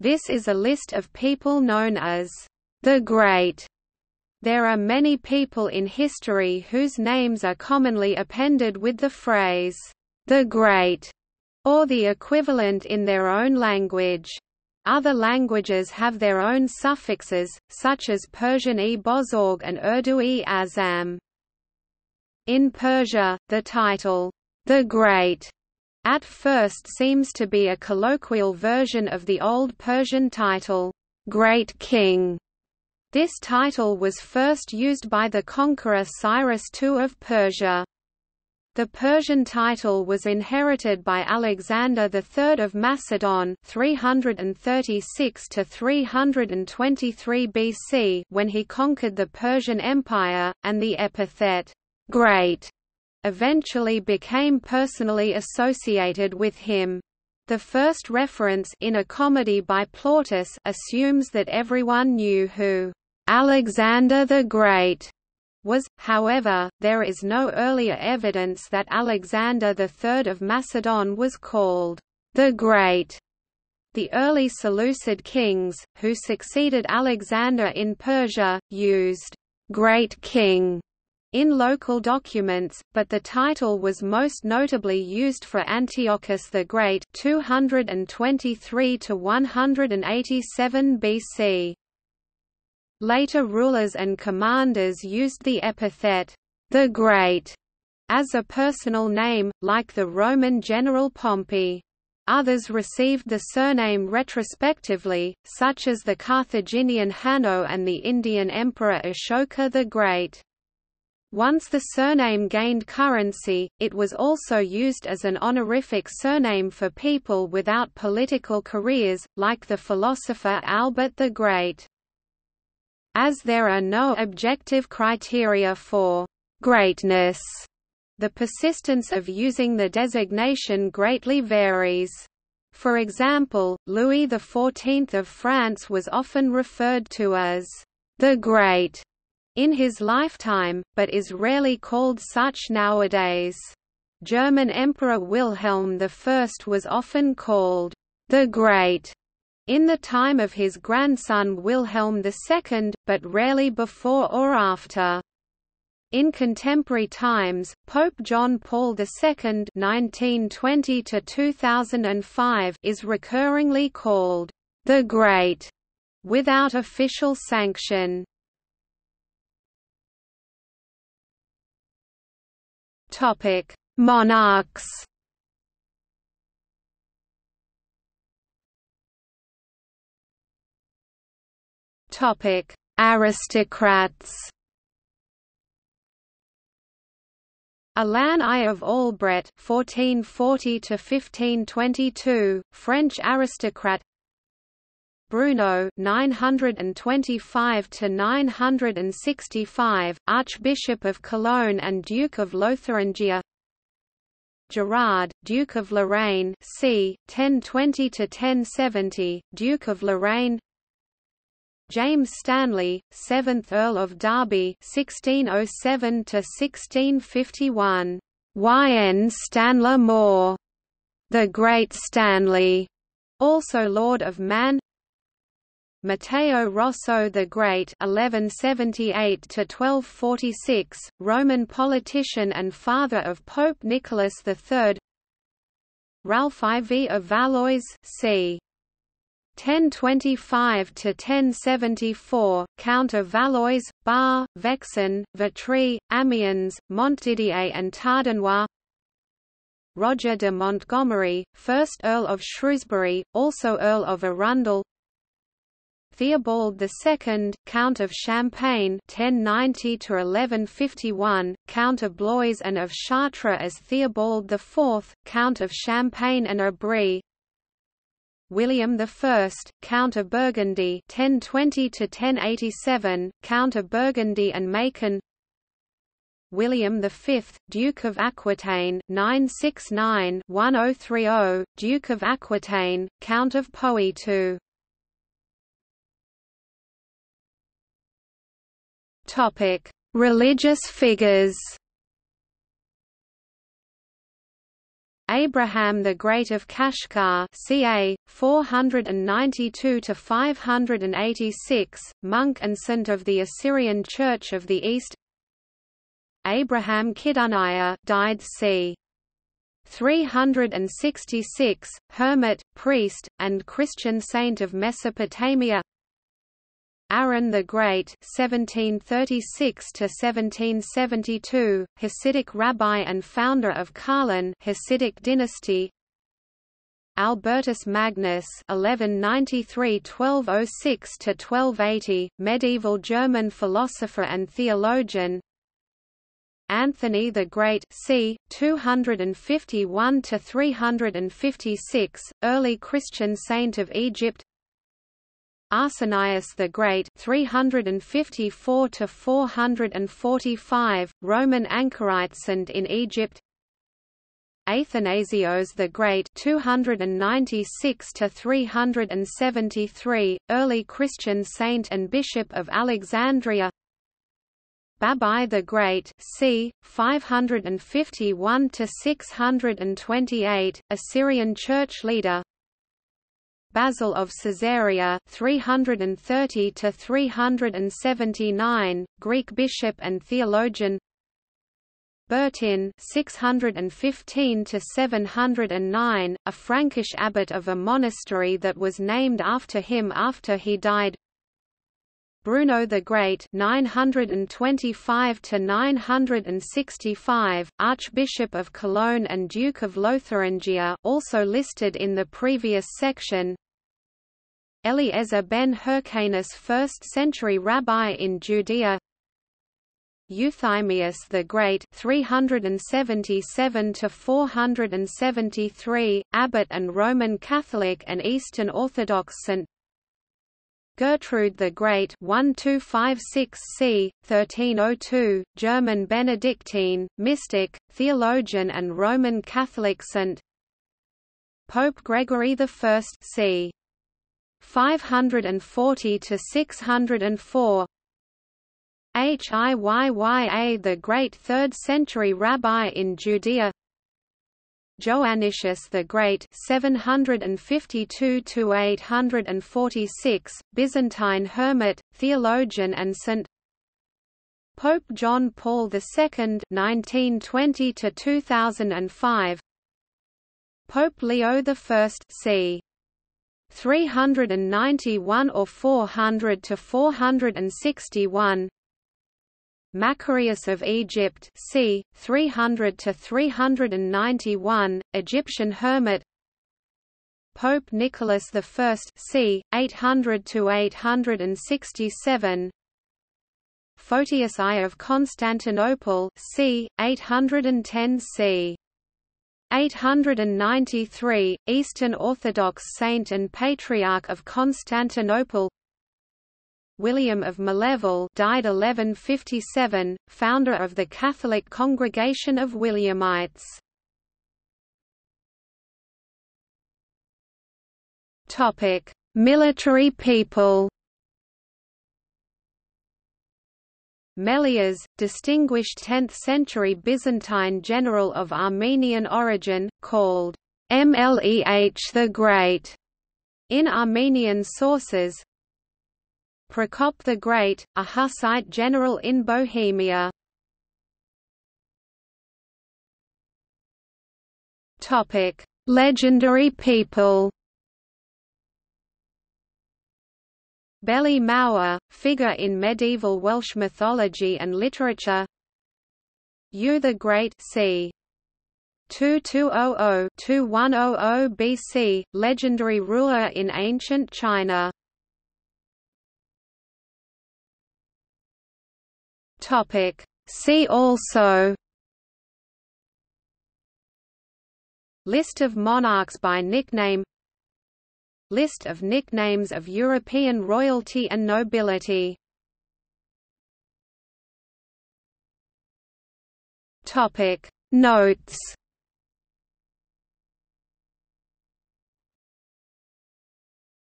This is a list of people known as the Great. There are many people in history whose names are commonly appended with the phrase, the Great, or the equivalent in their own language. Other languages have their own suffixes, such as Persian-e Bozorg and Urdu-e Azam. In Persia, the title, the Great, at first seems to be a colloquial version of the Old Persian title, Great King. This title was first used by the conqueror Cyrus II of Persia. The Persian title was inherited by Alexander III of Macedon 336 to 323 BC when he conquered the Persian Empire, and the epithet great eventually became personally associated with him. The first reference in a comedy by Plautus assumes that everyone knew who Alexander the Great was, however, there is no earlier evidence that Alexander III of Macedon was called the Great. The early Seleucid kings, who succeeded Alexander in Persia, used Great King in local documents, but the title was most notably used for Antiochus the Great 223 to 187 BC. Later rulers and commanders used the epithet, the Great, as a personal name, like the Roman general Pompey. Others received the surname retrospectively, such as the Carthaginian Hanno and the Indian Emperor Ashoka the Great. Once the surname gained currency, it was also used as an honorific surname for people without political careers, like the philosopher Albert the Great. As there are no objective criteria for greatness, the persistence of using the designation greatly varies. For example, Louis XIV of France was often referred to as the Great in his lifetime, but is rarely called such nowadays. German Emperor Wilhelm I was often called the Great in the time of his grandson Wilhelm II, but rarely before or after. In contemporary times, Pope John Paul II (1920–2005) is recurringly called the Great, without official sanction. Topic: Monarchs. Topic: Aristocrats. Alain I of Albret (1440–1522), French aristocrat. Bruno 925 to 965 Archbishop of Cologne and Duke of Lotharingia. Gerard Duke of Lorraine c. 1020 to 1070 Duke of Lorraine. James Stanley 7th Earl of Derby 1607 to 1651 Yn Stanlagh Mooar, the Great Stanley also Lord of Man Matteo Rosso the Great (1178–1246), Roman politician and father of Pope Nicholas III. Ralph IV of Valois, c. 1025 to 1074, Count of Valois, Bar, Vexin, Vitry, Amiens, Montdidier and Tardenois. Roger de Montgomery, 1st Earl of Shrewsbury, also Earl of Arundel. Theobald II, Count of Champagne (1090–1151), Count of Blois and of Chartres as Theobald IV, Count of Champagne and Abrie. William I, Count of Burgundy (1020–1087), Count of Burgundy and Macon. William V, Duke of Aquitaine (969–1030), Duke of Aquitaine, Count of Poitou. Topic: Religious figures. Abraham the Great of Kashkar ca. 492–586, monk and saint of the Assyrian Church of the East Abraham Kiduniah died c. 366, hermit, priest, and Christian saint of Mesopotamia Aaron the Great (1736–1772), Hasidic rabbi and founder of Karlin Hasidic dynasty. Albertus Magnus (1193–1206–1280), medieval German philosopher and theologian. Anthony the Great c. 251 to 356, early Christian saint of Egypt Arsenius the Great 354 to 445 Roman anchorite saint in Egypt. Athanasios the Great 296 to 373 early Christian saint and bishop of Alexandria. Babai the Great c. 551 to 628 Assyrian church leader Basil of Caesarea 330 to 379 Greek bishop and theologian. Bertin 615 to 709 a Frankish abbot of a monastery that was named after him after he died. Bruno the Great 925 to 965 Archbishop of Cologne and Duke of Lotharingia also listed in the previous section Eliezer ben Hyrcanus 1st century rabbi in Judea Euthymius the Great 377 to 473 abbot and Roman Catholic and Eastern Orthodox saint Gertrude the Great 1256 c. 1302, German Benedictine, mystic, theologian and Roman Catholic saint Pope Gregory I c. 540 to 604 Hiyya the great 3rd century rabbi in Judea. Joannicius the Great 752 to 846 Byzantine hermit theologian and saint. Pope John Paul II 1920 to 2005 Pope Leo I c 391 or 400 to 461 Macarius of Egypt c. 300 to 391 Egyptian hermit Pope Nicholas I c. 800 to 867 Photius I of Constantinople c. 810 c. 893, Eastern Orthodox saint and Patriarch of Constantinople William of Maleval died 1157, founder of the Catholic Congregation of Williamites. Military people. Melias, distinguished 10th-century Byzantine general of Armenian origin, called Mleh the Great in Armenian sources. Prokop the Great, a Hussite general in Bohemia. Topic: Legendary people. Beli Mawr, figure in medieval Welsh mythology and literature Yu the Great c. 2200–2100 BC, legendary ruler in ancient China. See also List of monarchs by nickname List of nicknames of European royalty and nobility. Topic. Notes